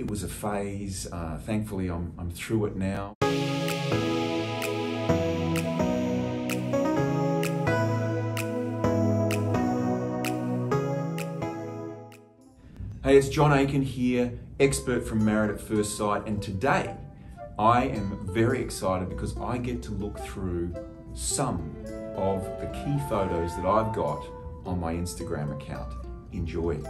It was a phase. Uh, thankfully, I'm, I'm through it now. Hey, it's John Aiken here, expert from Married at First Sight, and today I am very excited because I get to look through some of the key photos that I've got on my Instagram account. Enjoy.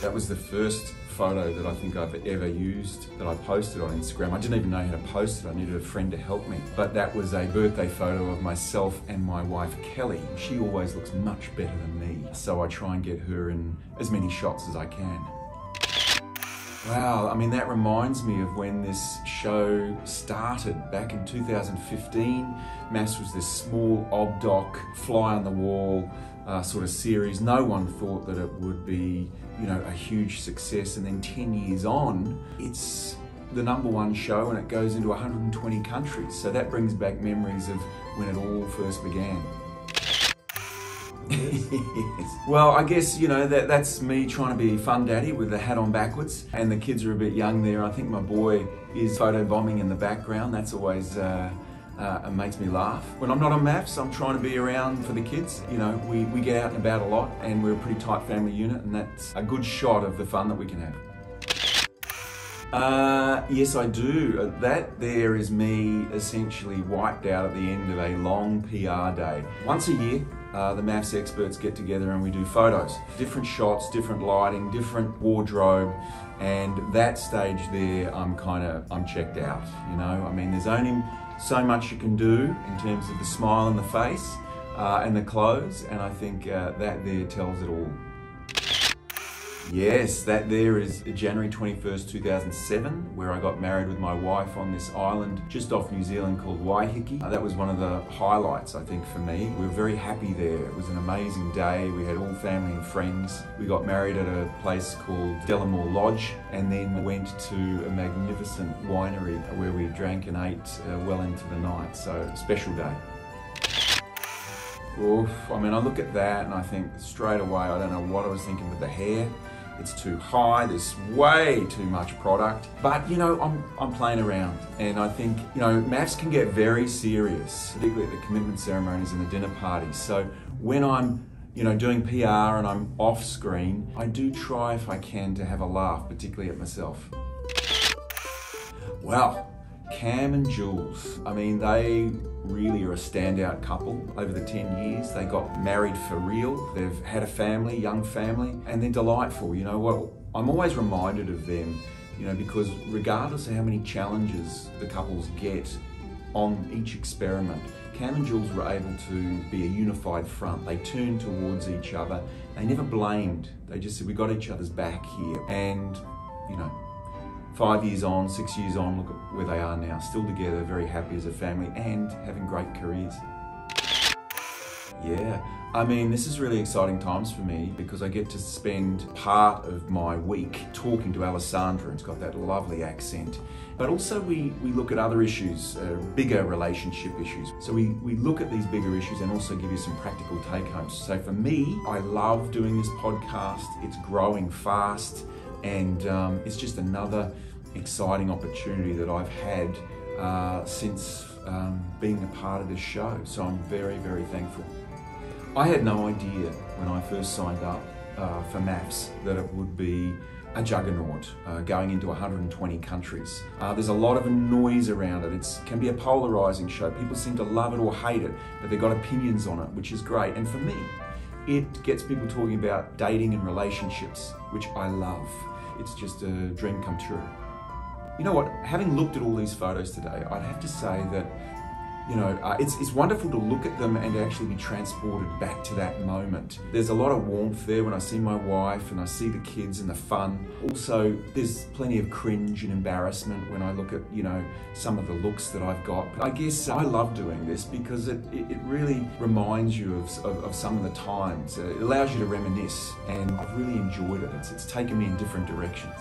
That was the first photo that I think I've ever used that I posted on Instagram. I didn't even know how to post it. I needed a friend to help me. But that was a birthday photo of myself and my wife Kelly. She always looks much better than me. So I try and get her in as many shots as I can. Wow, I mean, that reminds me of when this show started back in 2015. MAFS was this small obdoc, fly on the wall uh, sort of series. No one thought that it would be, you know, a huge success. And then 10 years on, it's the number one show and it goes into 120 countries. So that brings back memories of when it all first began. yes. Well, I guess, you know, that, that's me trying to be fun daddy with the hat on backwards. And the kids are a bit young there. I think my boy is photo bombing in the background. That's always uh, uh, it makes me laugh. When I'm not on MAFS, I'm trying to be around for the kids. You know, we, we get out and about a lot and we're a pretty tight family unit and that's a good shot of the fun that we can have. Uh, yes, I do. Uh, that there is me essentially wiped out at the end of a long PR day. Once a year, uh, the MAFS experts get together and we do photos. Different shots, different lighting, different wardrobe, and that stage there, I'm kind of, I'm checked out, you know? I mean, there's only so much you can do in terms of the smile on the face uh, and the clothes, and I think uh, that there tells it all. Yes, that there is January 21st, 2007, where I got married with my wife on this island just off New Zealand called Waiheke. Uh, that was one of the highlights, I think, for me. We were very happy there. It was an amazing day. We had all family and friends. We got married at a place called Delamore Lodge and then went to a magnificent winery where we drank and ate uh, well into the night. So, special day. Oof, I mean, I look at that and I think straight away, I don't know what I was thinking with the hair. It's too high, there's way too much product. But you know, I'm, I'm playing around and I think, you know, MAFS can get very serious, particularly at the commitment ceremonies and the dinner parties. So when I'm you know, doing PR and I'm off screen, I do try if I can to have a laugh, particularly at myself. Well, Cam and Jules, I mean, they really are a standout couple over the 10 years. They got married for real. They've had a family, young family, and they're delightful. You know what? I'm always reminded of them, you know, because regardless of how many challenges the couples get on each experiment, Cam and Jules were able to be a unified front. They turned towards each other. They never blamed. They just said, we got each other's back here. And, you know, five years on, six years on, look at where they are now, still together, very happy as a family and having great careers. Yeah, I mean, this is really exciting times for me because I get to spend part of my week talking to Alessandra. It's got that lovely accent. But also we, we look at other issues, uh, bigger relationship issues. So we, we look at these bigger issues and also give you some practical take-homes. So for me, I love doing this podcast. It's growing fast and um, it's just another exciting opportunity that I've had uh, since um, being a part of this show. So I'm very, very thankful. I had no idea when I first signed up uh, for MAFS that it would be a juggernaut uh, going into 120 countries. Uh, there's a lot of noise around it. It can be a polarizing show. People seem to love it or hate it, but they've got opinions on it, which is great. And for me, it gets people talking about dating and relationships, which I love. It's just a dream come true. You know what, having looked at all these photos today, I'd have to say that you know, uh, it's, it's wonderful to look at them and actually be transported back to that moment. There's a lot of warmth there when I see my wife and I see the kids and the fun. Also, there's plenty of cringe and embarrassment when I look at, you know, some of the looks that I've got. But I guess I love doing this because it, it, it really reminds you of, of, of, some of the times. It allows you to reminisce and I've really enjoyed it. It's, it's taken me in different directions.